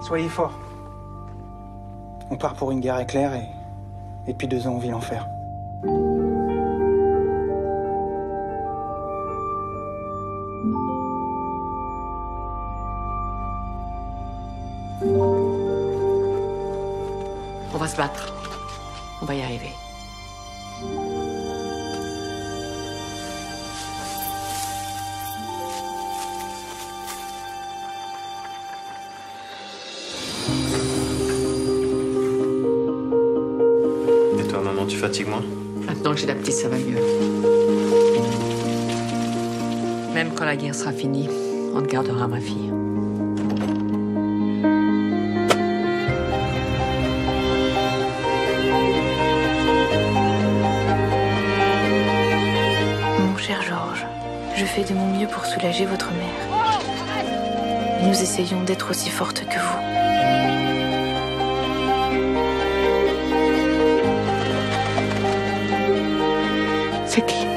Soyez forts. On part pour une guerre éclair et, et puis deux ans on vit l'enfer. On va se battre. On va y arriver. Toi, maman, tu fatigues moins Maintenant que j'ai la petite, ça va mieux. Même quand la guerre sera finie, on te gardera ma fille. Mon cher Georges, je fais de mon mieux pour soulager votre mère. Nous essayons d'être aussi fortes que vous. 最甜